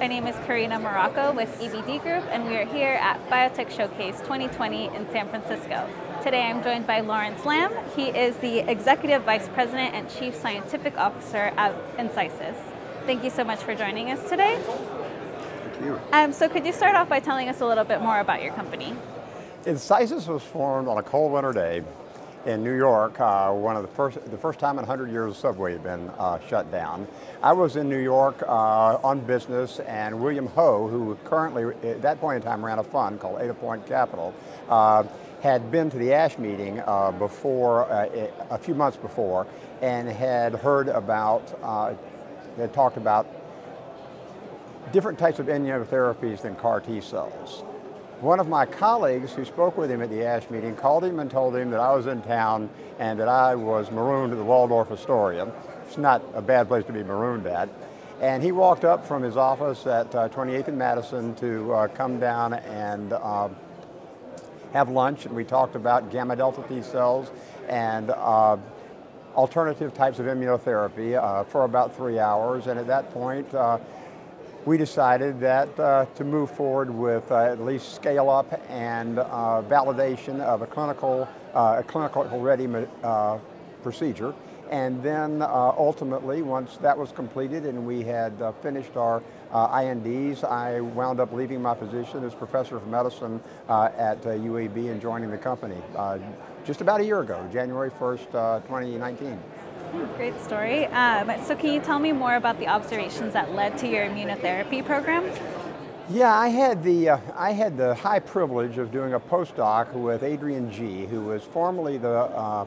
My name is Karina Morocco with EBD Group, and we are here at Biotech Showcase 2020 in San Francisco. Today I'm joined by Lawrence Lamb. He is the Executive Vice President and Chief Scientific Officer at Incysus. Thank you so much for joining us today. Thank you. Um, so could you start off by telling us a little bit more about your company? Incysus was formed on a cold winter day in New York, uh, one of the first, the first time in 100 years the subway had been uh, shut down. I was in New York uh, on business and William Ho, who currently at that point in time ran a fund called Ada Point Capital, uh, had been to the ASH meeting uh, before, uh, a few months before, and had heard about, had talked about different types of immunotherapies than CAR T cells. One of my colleagues who spoke with him at the ASH meeting called him and told him that I was in town and that I was marooned at the Waldorf Astoria. It's not a bad place to be marooned at. And he walked up from his office at uh, 28th and Madison to uh, come down and uh, have lunch. And we talked about gamma delta T cells and uh, alternative types of immunotherapy uh, for about three hours. And at that point, uh, we decided that uh, to move forward with uh, at least scale up and uh, validation of a clinical, uh, a clinical ready uh, procedure. And then uh, ultimately, once that was completed and we had finished our INDs, I wound up leaving my position as professor of medicine at UAB and joining the company just about a year ago, January 1st, 2019. Great story. Um, so can you tell me more about the observations that led to your immunotherapy program? Yeah, I had the uh, I had the high privilege of doing a postdoc with Adrian Gee, who was formerly the uh,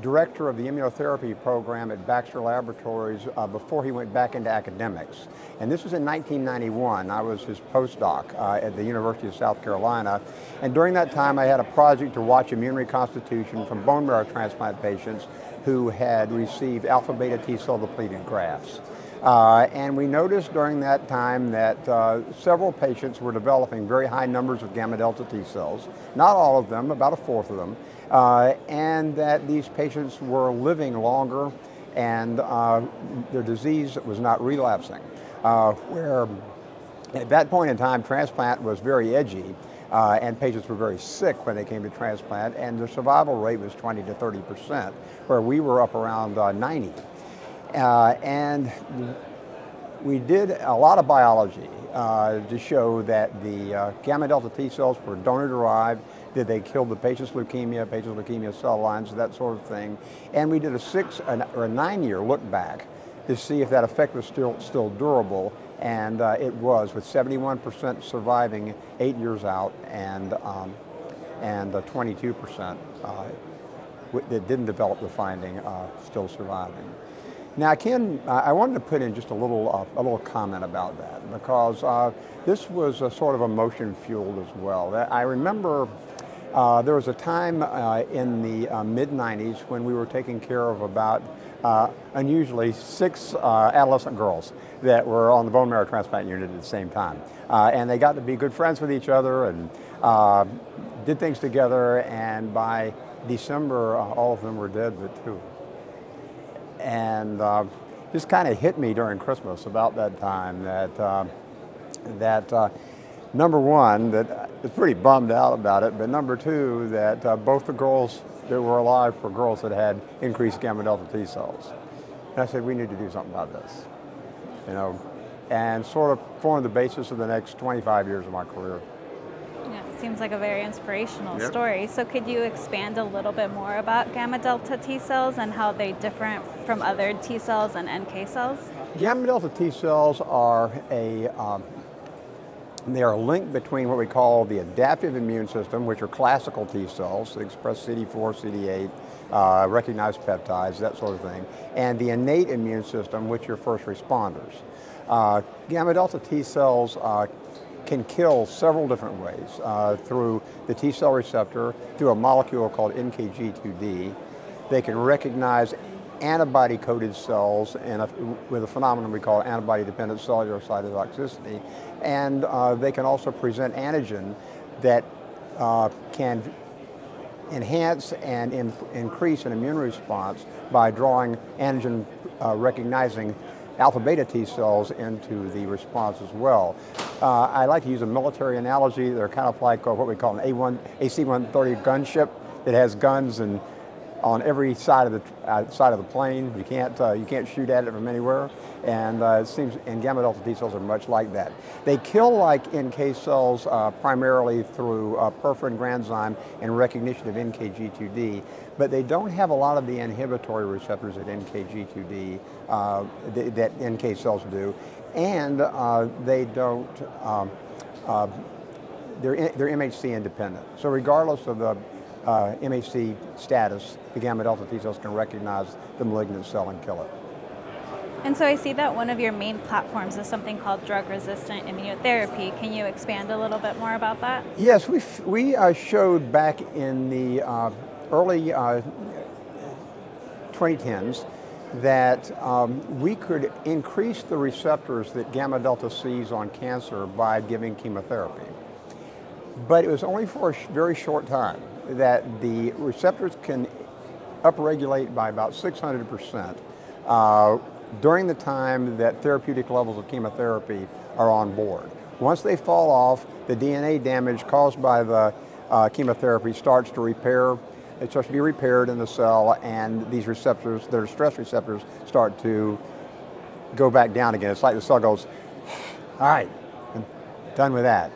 director of the immunotherapy program at Baxter Laboratories uh, before he went back into academics. And this was in 1991. I was his postdoc uh, at the University of South Carolina. And during that time, I had a project to watch immune reconstitution from bone marrow transplant patients who had received alpha beta T cell depleted grafts. Uh, and we noticed during that time that uh, several patients were developing very high numbers of gamma delta T cells, not all of them, about a fourth of them, uh, and that these patients were living longer and uh, their disease was not relapsing. Uh, where at that point in time, transplant was very edgy. Uh, and patients were very sick when they came to transplant, and the survival rate was 20 to 30 percent, where we were up around uh, 90. Uh, and we did a lot of biology uh, to show that the uh, gamma delta T cells were donor derived, that they kill the patient's leukemia, patient's leukemia cell lines, that sort of thing. And we did a six or a nine year look back to see if that effect was still, still durable and uh, it was with 71% surviving eight years out and um, and 22% uh, that didn't develop the finding uh, still surviving. Now, Ken, I wanted to put in just a little uh, a little comment about that because uh, this was a sort of emotion fueled as well. I remember uh, there was a time uh, in the uh, mid 90s when we were taking care of about uh, unusually six uh, adolescent girls that were on the bone marrow transplant unit at the same time. Uh, and they got to be good friends with each other and did things together. And by December, all of them were dead but two. And this kind of hit me during Christmas about that time that, that number one, that I was pretty bummed out about it, but number two, that uh, both the girls that were alive were girls that had increased gamma delta T cells. And I said, we need to do something about this, you know, and sort of formed the basis of the next 25 years of my career. Yeah, it seems like a very inspirational yep. story. So could you expand a little bit more about gamma delta T cells and how they differ from other T cells and NK cells? Gamma delta T cells are a um, they are linked between what we call the adaptive immune system, which are classical T cells that express CD4, CD8, uh, recognize peptides, that sort of thing, and the innate immune system, which are first responders. Uh, gamma delta T cells uh, can kill several different ways uh, through the T cell receptor, through a molecule called NKG2D. They can recognize antibody-coated cells a, with a phenomenon we call antibody-dependent cellular cytotoxicity, and uh, they can also present antigen that uh, can enhance and in, increase an immune response by drawing antigen uh, recognizing alpha beta T cells into the response as well. Uh, I like to use a military analogy. They're kind of like uh, what we call an A1, AC-130 gunship that has guns and on every side of the uh, side of the plane. You can't uh, you can't shoot at it from anywhere, and uh, it seems and gamma delta T cells are much like that. They kill like NK cells uh, primarily through uh, perforin granzyme and recognition of NKG2D, but they don't have a lot of the inhibitory receptors that NKG2D uh, th that NK cells do, and they don't. Um, they're, they're MHC independent. So regardless of the uh, MHC status, the gamma delta T cells can recognize the malignant cell and kill it. And so I see that one of your main platforms is something called drug-resistant immunotherapy. Can you expand a little bit more about that? Yes, we, we uh, showed back in the uh, early 2010s uh, that um, we could increase the receptors that gamma delta sees on cancer by giving chemotherapy. But it was only for a very short time that the receptors can upregulate by about 600% uh, during the time that therapeutic levels of chemotherapy are on board. Once they fall off, the DNA damage caused by the uh, chemotherapy starts to repair, it starts to be repaired in the cell and these receptors, their stress receptors, start to go back down again. It's like the cell goes, all right, I'm done with that.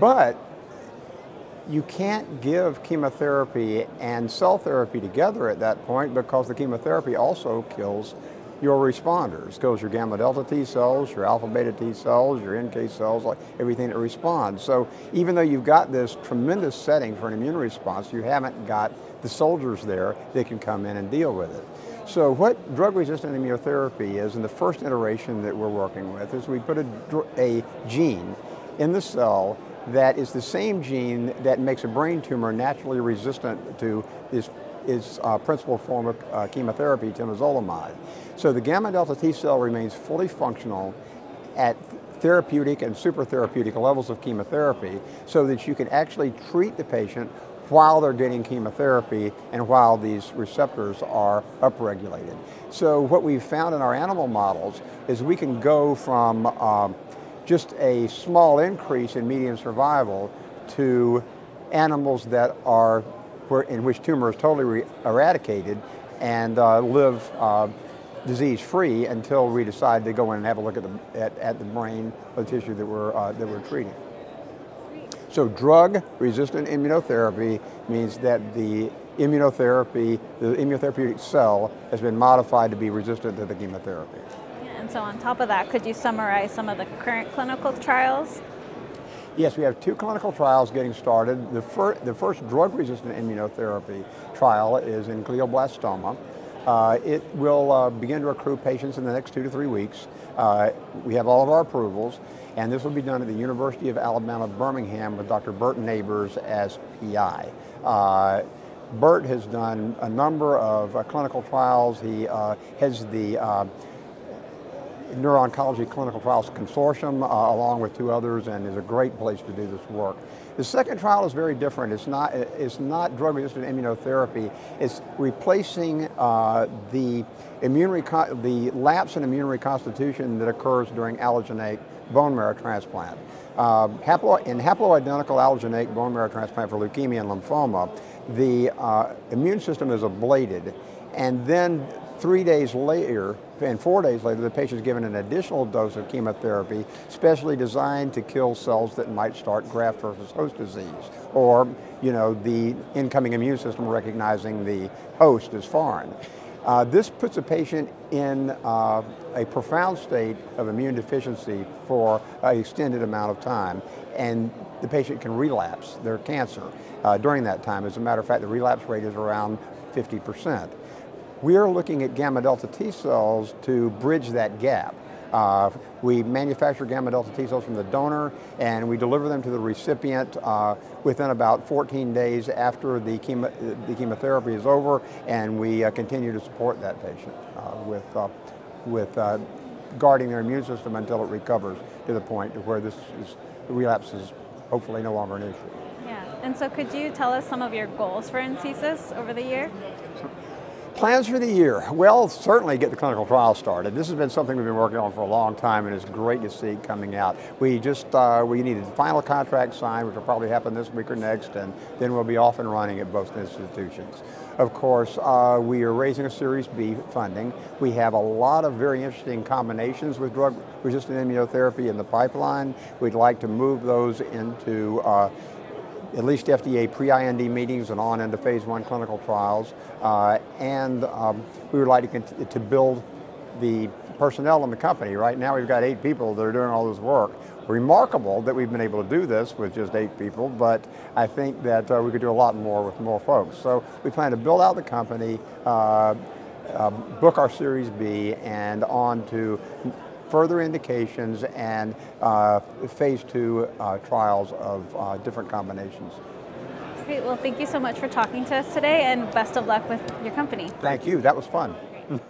But you can't give chemotherapy and cell therapy together at that point because the chemotherapy also kills your responders, kills your gamma delta T cells, your alpha beta T cells, your NK cells, like everything that responds. So even though you've got this tremendous setting for an immune response, you haven't got the soldiers there that can come in and deal with it. So what drug-resistant immunotherapy is, in the first iteration that we're working with, is we put a, a gene in the cell that is the same gene that makes a brain tumor naturally resistant to this its uh, principal form of uh, chemotherapy, temozolomide. So the gamma delta T cell remains fully functional at therapeutic and super therapeutic levels of chemotherapy so that you can actually treat the patient while they're getting chemotherapy and while these receptors are upregulated. So what we've found in our animal models is we can go from um, just a small increase in median survival to animals that are where, in which tumor is totally eradicated and uh, live uh, disease-free until we decide to go in and have a look at the, at, at the brain or the tissue that we're, uh, that we're treating. So drug-resistant immunotherapy means that the immunotherapy, the immunotherapeutic cell has been modified to be resistant to the chemotherapy. And so on top of that, could you summarize some of the current clinical trials? Yes, we have two clinical trials getting started. The, fir the first drug-resistant immunotherapy trial is in glioblastoma. Uh, it will uh, begin to accrue patients in the next two to three weeks. Uh, we have all of our approvals, and this will be done at the University of Alabama, Birmingham with Dr. Burt Nabors as PI. Uh, Burt has done a number of uh, clinical trials. He uh, heads the Neuro-Oncology Clinical Trials Consortium, uh, along with two others, and is a great place to do this work. The second trial is very different. It's not, it's not drug-resistant immunotherapy. It's replacing uh, the, immune the lapse in immune reconstitution that occurs during allogeneic bone marrow transplant. Uh, haplo in haploidentical allogeneic bone marrow transplant for leukemia and lymphoma, the uh, immune system is ablated, and then Three days later, and four days later, the patient is given an additional dose of chemotherapy, specially designed to kill cells that might start graft versus host disease, or you know the incoming immune system recognizing the host as foreign. Uh, this puts a patient in uh, a profound state of immune deficiency for an extended amount of time, and the patient can relapse their cancer uh, during that time. As a matter of fact, the relapse rate is around 50 percent. We are looking at gamma delta T cells to bridge that gap. Uh, we manufacture gamma delta T cells from the donor and we deliver them to the recipient uh, within about 14 days after the, chemo the chemotherapy is over and we uh, continue to support that patient uh, with, uh, with uh, guarding their immune system until it recovers to the point to where this is, the relapse is hopefully no longer an issue. Yeah, and so could you tell us some of your goals for Incysus over the year? Plans for the year. Well, certainly get the clinical trial started. This has been something we've been working on for a long time and it's great to see coming out. We just, uh, we needed the final contract signed, which will probably happen this week or next, and then we'll be off and running at both institutions. Of course, uh, we are raising a Series B funding. We have a lot of very interesting combinations with drug-resistant immunotherapy in the pipeline. We'd like to move those into uh, at least FDA pre-IND meetings and on into phase one clinical trials. Uh, and um, we would like to, to build the personnel in the company. Right now we've got eight people that are doing all this work. Remarkable that we've been able to do this with just eight people, but I think that uh, we could do a lot more with more folks. So we plan to build out the company, uh, uh, book our Series B, and on to further indications and uh, phase two uh, trials of uh, different combinations. Great, well thank you so much for talking to us today and best of luck with your company. Thank you, that was fun.